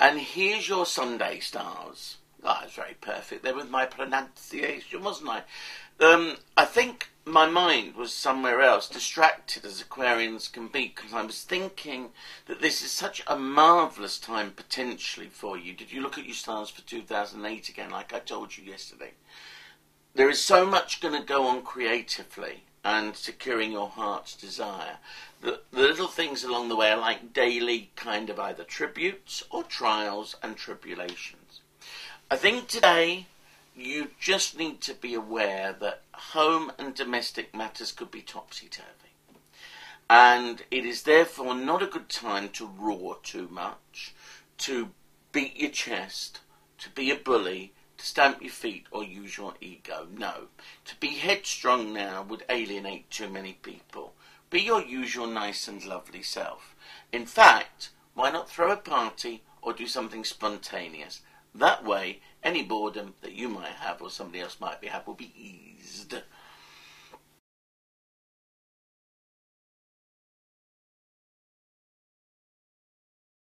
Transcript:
And here's your Sunday stars. Oh, I was very perfect there with my pronunciation, wasn't I? Um, I think my mind was somewhere else, distracted as Aquarians can be, because I was thinking that this is such a marvellous time potentially for you. Did you look at your stars for 2008 again, like I told you yesterday? There is so much going to go on creatively and securing your heart's desire. The, the little things along the way are like daily kind of either tributes or trials and tribulations. I think today you just need to be aware that home and domestic matters could be topsy-turvy. And it is therefore not a good time to roar too much, to beat your chest, to be a bully, to stamp your feet or use your ego. No. To be headstrong now would alienate too many people. Be your usual nice and lovely self. In fact, why not throw a party or do something spontaneous? That way, any boredom that you might have or somebody else might be have will be eased.